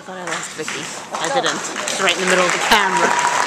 I thought I lost Vicky. I didn't. It's right in the middle of the camera.